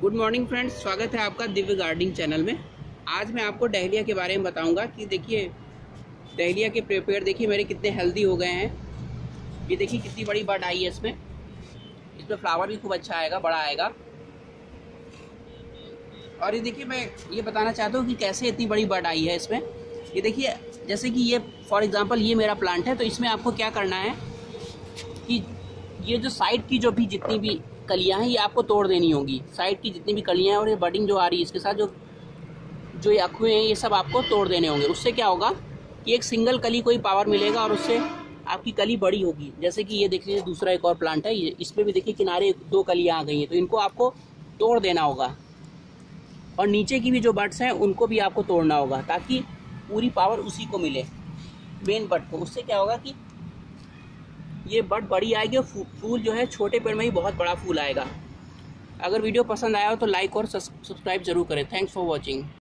Good morning friends स्वागत है आपका दिव्य गार्डनिंग चैनल में। आज मैं आपको डहलिया के बारे में बताऊँगा कि देखिए, डहलिया के पेड़ देखिए मेरे कितने हेल्दी हो गए हैं। ये देखिए कितनी बड़ी बर्ड आई है इसमें। इसमें फ्लावर भी खूब अच्छा आएगा, बड़ा आएगा। और ये देखिए मैं ये बताना चाहता हूँ कि कैसे इतनी बड़ी बर्ड आई है इसमें। ये देखिए, जैसे कि ये फॉर एग्ज़ाम्पल ये मेरा प्लांट है तो इसमें आपको क्या करना है कि ये जो साइड की जो भी जितनी भी कलियाँ हैं, ये आपको तोड़ देनी होगी। साइड की जितनी भी कलियाँ हैं और ये बडिंग जो आ रही है, इसके साथ जो जो ये अखुए हैं, ये सब आपको तोड़ देने होंगे। उससे क्या होगा कि एक सिंगल कली को ही पावर मिलेगा और उससे आपकी कली बड़ी होगी। जैसे कि ये देख लीजिए, दूसरा एक और प्लांट है। इसमें भी देखिए किनारे दो कलियाँ आ गई हैं तो इनको आपको तोड़ देना होगा। और नीचे की भी जो बर्ड्स हैं, उनको भी आपको तोड़ना होगा, ताकि पूरी पावर उसी को मिले मेन बर्ड को। उससे क्या होगा कि ये बड बड़ी आएगी और फूल जो है छोटे पेड़ में ही बहुत बड़ा फूल आएगा। अगर वीडियो पसंद आया हो तो लाइक और सब्सक्राइब ज़रूर करें। Thanks for watching